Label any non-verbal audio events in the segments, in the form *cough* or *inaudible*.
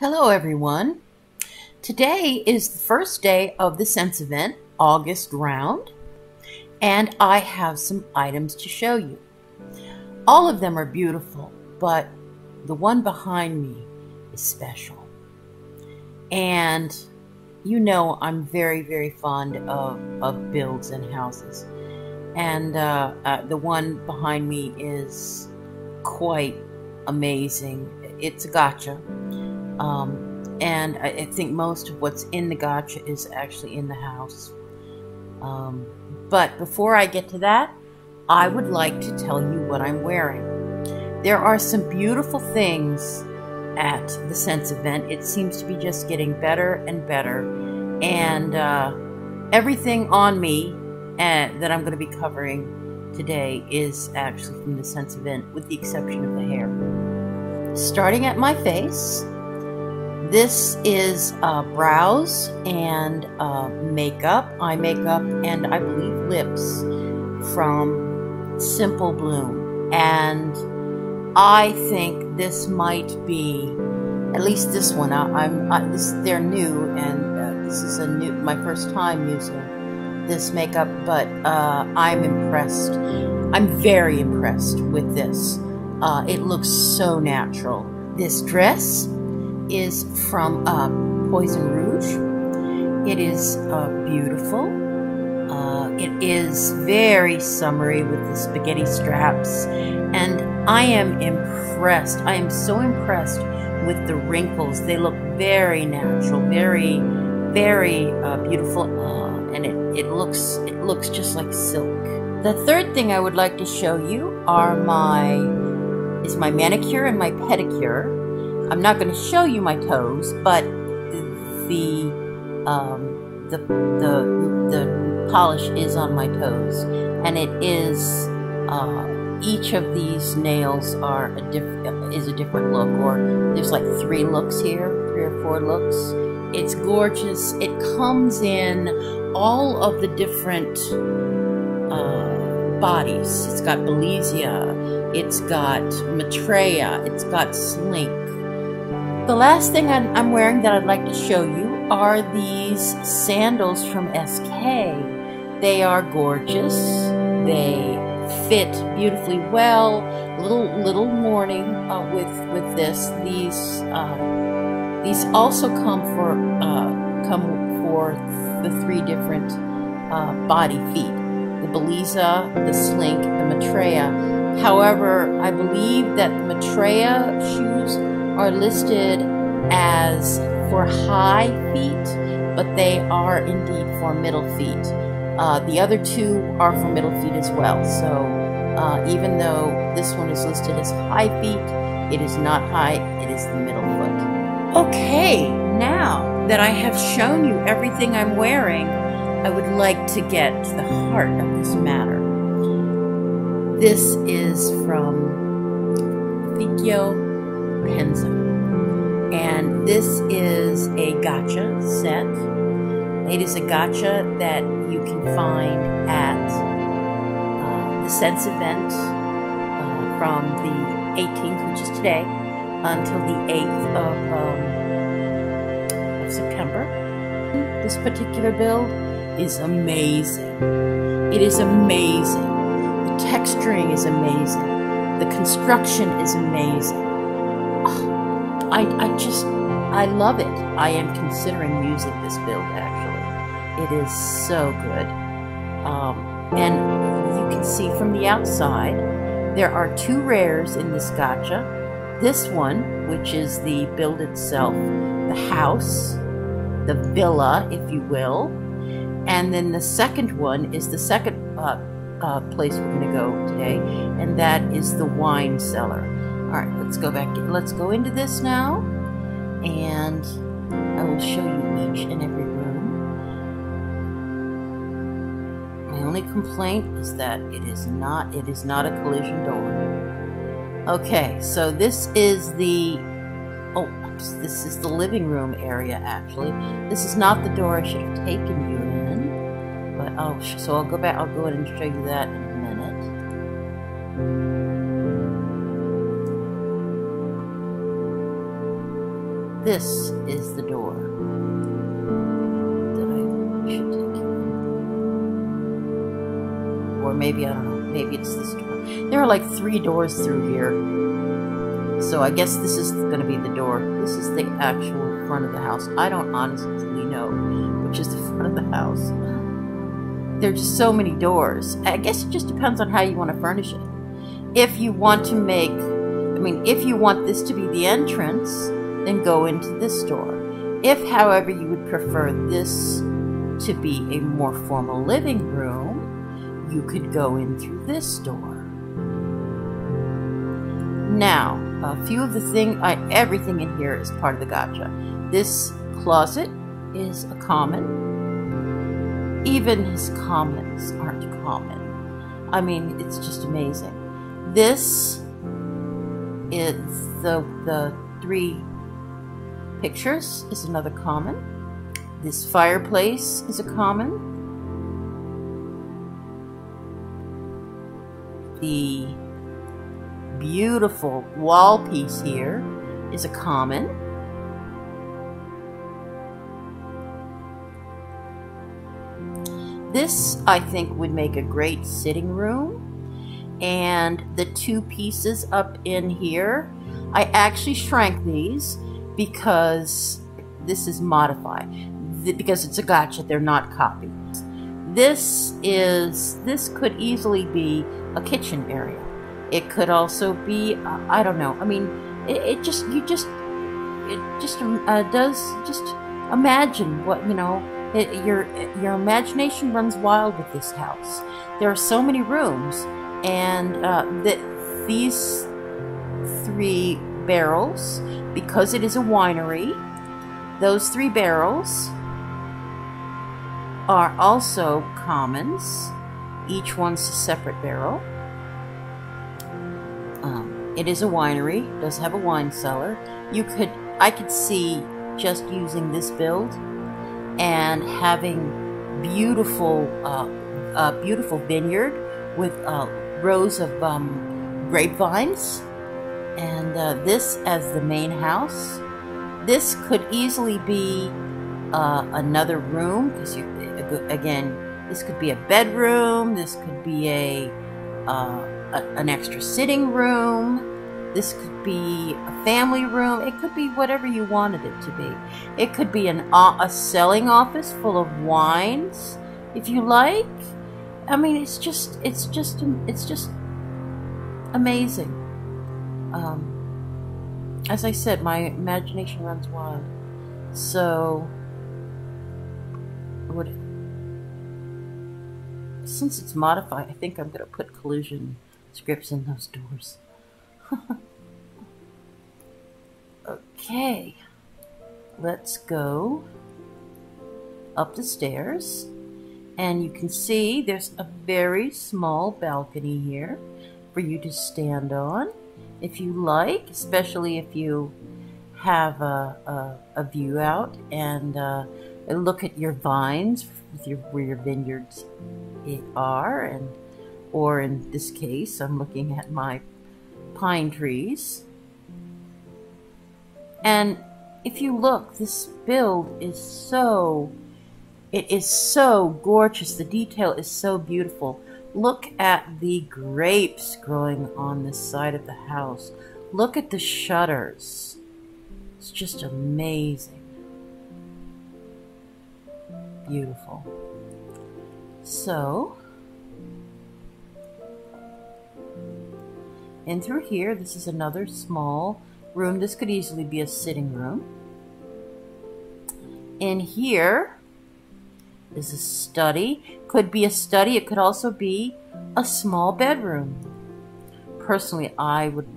Hello, everyone. Today is the first day of the Sense event, August round, and I have some items to show you. All of them are beautiful, but the one behind me is special. And you know I'm very, very fond of, of builds and houses. And uh, uh, the one behind me is quite amazing. It's a gotcha. Um, and I, I, think most of what's in the gotcha is actually in the house. Um, but before I get to that, I would like to tell you what I'm wearing. There are some beautiful things at the Sense event. It seems to be just getting better and better. And uh, everything on me uh, that I'm going to be covering today is actually from the Sense event, with the exception of the hair. Starting at my face, this is uh, brows and uh, makeup, eye makeup, and I believe lips from Simple Bloom. And I think this might be, at least this one. I, am I, this they're new, and uh, this is a new my first time using this makeup. But uh, I'm impressed. I'm very impressed with this. Uh, it looks so natural. This dress is from uh, Poison Rouge. It is uh, beautiful. Uh, it is very summery with the spaghetti straps, and I am impressed. I am so impressed with the wrinkles. They look very natural, very, very uh, beautiful, uh, and it, it looks it looks just like silk. The third thing I would like to show you are my is my manicure and my pedicure. I'm not going to show you my toes, but the um, the the the polish is on my toes, and it is uh, each of these nails are a different is a different look, or there's like three looks here, three or four looks. It's gorgeous. It comes in all of the different uh, bodies. It's got Bellizia, it's got Maitreya, it's got Slink, the last thing I'm wearing that I'd like to show you are these sandals from SK. They are gorgeous. They fit beautifully well. Little little warning uh, with with this. These uh, these also come for uh, come for the three different uh, body feet: the Bellizia, the Slink, the Maitreya. However, I believe that the Maitreya shoes are listed as for high feet, but they are indeed for middle feet. Uh, the other two are for middle feet as well. So uh, even though this one is listed as high feet, it is not high, it is the middle foot. Okay, now that I have shown you everything I'm wearing, I would like to get to the heart of this matter. This is from Thikyo Penza. And this is a gotcha set. It is a gotcha that you can find at uh, the Sense event uh, from the 18th, which is today, until the 8th of, um, of September. This particular build is amazing. It is amazing. The texturing is amazing. The construction is amazing. I, I just, I love it. I am considering using this build actually. It is so good. Um, and you can see from the outside, there are two rares in this gotcha. This one, which is the build itself, the house, the villa, if you will. And then the second one is the second uh, uh, place we're going to go today, and that is the wine cellar. All right, let's go back. Let's go into this now, and I will show you each and every room. My only complaint is that it is not. It is not a collision door. Okay, so this is the. Oh, oops, this is the living room area. Actually, this is not the door I should have taken you in. But oh, so I'll go back. I'll go ahead and show you that this is the door that I should take you in. Or maybe, I don't know, maybe it's this door. There are like three doors through here. So I guess this is going to be the door. This is the actual front of the house. I don't honestly know which is the front of the house. There's just so many doors. I guess it just depends on how you want to furnish it. If you want to make, I mean, if you want this to be the entrance, then go into this door. If, however, you would prefer this to be a more formal living room, you could go in through this door. Now, a few of the thing, everything in here is part of the gotcha. This closet is a common. Even his comments aren't common. I mean, it's just amazing. This is the the three pictures is another common. This fireplace is a common. The beautiful wall piece here is a common. This, I think, would make a great sitting room. And the two pieces up in here, I actually shrank these because this is modified. Because it's a gotcha, they're not copied. This is, this could easily be a kitchen area. It could also be, uh, I don't know. I mean, it, it, just, you just, it just uh, does, just imagine what, you know, it, your, your imagination runs wild with this house. There are so many rooms, and uh, that these three barrels, because it is a winery, those three barrels are also commons. Each one's a separate barrel. Um, it is a winery, does have a wine cellar. You could, I could see just using this build and having beautiful, uh, a beautiful vineyard with uh, rows of um, grapevines, and uh, this as the main house. This could easily be uh, another room because you, again, this could be a bedroom. This could be a, uh, a an extra sitting room. This could be a family room. It could be whatever you wanted it to be. It could be an a selling office full of wines, if you like. I mean, it's just, it's just, it's just amazing. Um, as I said, my imagination runs wild. So, would since it's modified, I think I'm going to put collision scripts in those doors. *laughs* okay, let's go up the stairs. And you can see there's a very small balcony here for you to stand on if you like, especially if you have a, a, a view out and uh, look at your vines your, where your vineyards are and or in this case I'm looking at my pine trees. And if you look this build is so it is so gorgeous. The detail is so beautiful look at the grapes growing on the side of the house look at the shutters it's just amazing beautiful so in through here, this is another small room. This could easily be a sitting room. In here is a study. Could be a study. It could also be a small bedroom. Personally, I would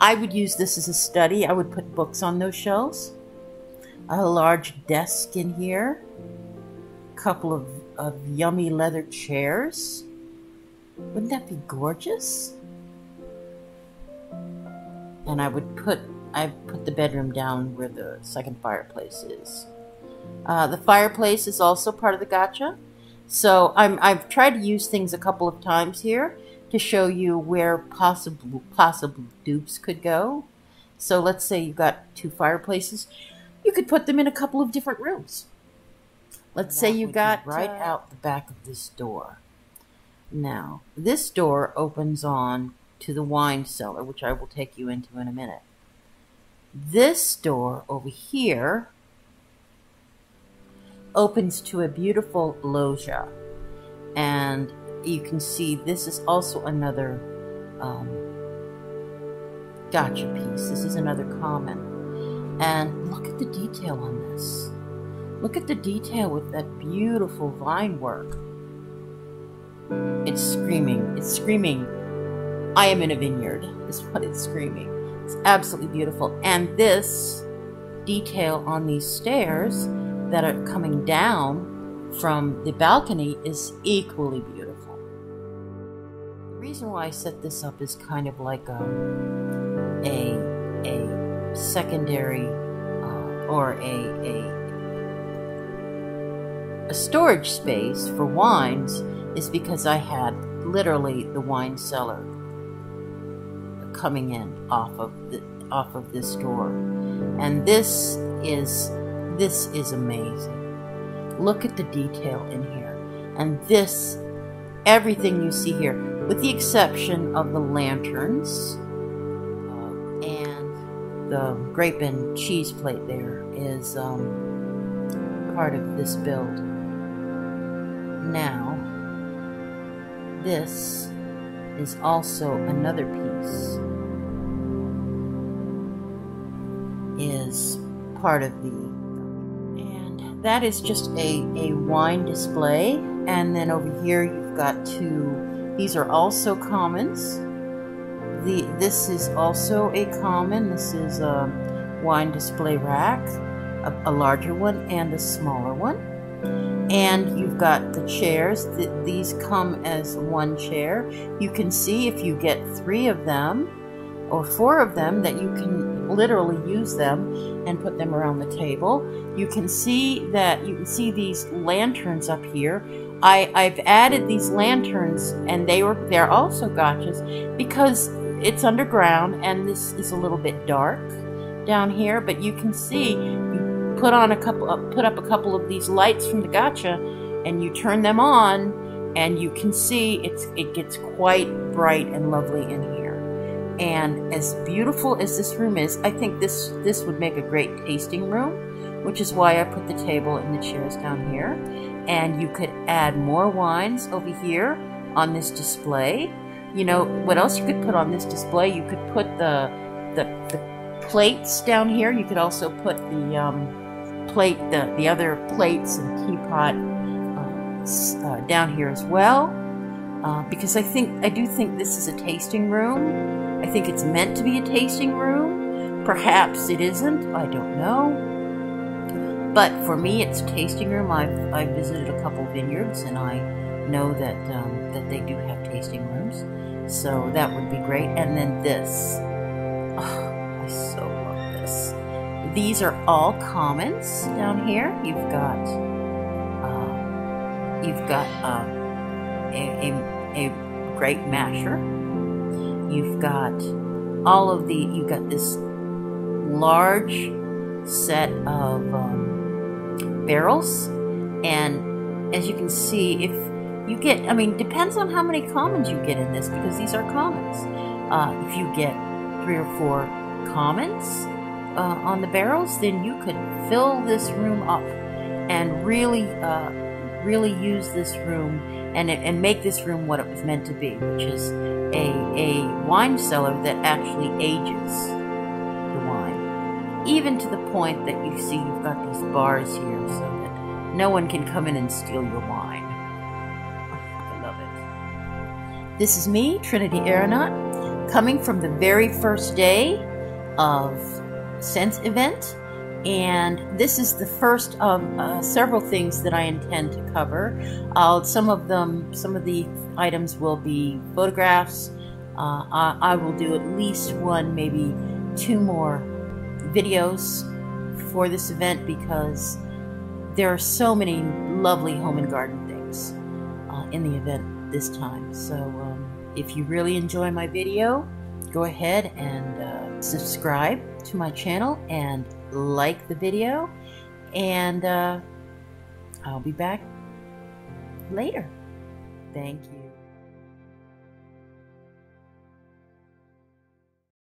I would use this as a study. I would put books on those shelves. A large desk in here. A couple of, of yummy leather chairs. Wouldn't that be gorgeous? and I would put I put the bedroom down where the second fireplace is. Uh, the fireplace is also part of the gotcha. So I'm, I've tried to use things a couple of times here to show you where possible possible dupes could go. So let's say you've got two fireplaces. you could put them in a couple of different rooms. Let's say you got right uh, out the back of this door. Now, this door opens on to the wine cellar, which I will take you into in a minute. This door over here opens to a beautiful loggia. And you can see this is also another um, gotcha piece. This is another common. And look at the detail on this. Look at the detail with that beautiful vine work. It's screaming. It's screaming. I am in a vineyard, *laughs* is what it's screaming. It's absolutely beautiful. And this detail on these stairs that are coming down from the balcony is equally beautiful. The reason why I set this up is kind of like a, a, a secondary uh, or a, a a storage space for wines is because I had literally the wine cellar coming in off of the, off of this door. And this is this is amazing. Look at the detail in here. And this everything you see here with the exception of the lanterns uh, and the grape and cheese plate there is um, part of this build. Now, this is also another piece. Is part of the that is just a, a wine display. And then over here you've got two these are also commons. The this is also a common. This is a wine display rack a, a larger one and a smaller one. And you've got the chairs. These come as one chair. You can see if you get three of them or four of them that you can literally use them and put them around the table you can see that you can see these lanterns up here I, I've added these lanterns and they were they're also gotchas because it's underground and this is a little bit dark down here but you can see put on a couple, uh, put up a couple of these lights from the gotcha, and you turn them on, and you can see it's it gets quite bright and lovely in here. And as beautiful as this room is, I think this this would make a great tasting room, which is why I put the table and the chairs down here. And you could add more wines over here on this display. You know, what else you could put on this display? You could put the the, the plates down here. You could also put the um, plate, the, the other plates and teapot uh, uh, down here as well. Uh, because I think I do think this is a tasting room. I think it's meant to be a tasting room. Perhaps it isn't. I don't know. But for me, it's a tasting room. I've, I've visited a couple vineyards, and I know that um, that they do have tasting rooms. So that would be great. And then this. Oh, *sighs* I so love this. these are all commons down here. You've got uh, you've got uh, a, a, a grape masher. You've got all of the you've got this large set of um, barrels, and as you can see, if you get, I mean, depends on how many commons you get in this because these are commons. Uh, if you get three or four commons, uh, on the barrels, then you could fill this room up and really, uh, really use this room and, and make this room what it was meant to be, which is a, a wine cellar that actually ages the wine. Even to the point that you see you've got these bars here so that no one can come in and steal your wine. I love it. This is me, Trinity Aironaut, coming from the very first day of Sense event. And this is the first of uh, several things that I intend to cover. Uh, some of them, some of the items will be photographs. Uh, I, I, will do at least one, maybe two more videos for this event because there are so many lovely home and garden things uh, in the event this time. So um, if you really enjoy my video, go ahead and uh, subscribe to my channel and like the video, and uh, I'll be back later. Thank you.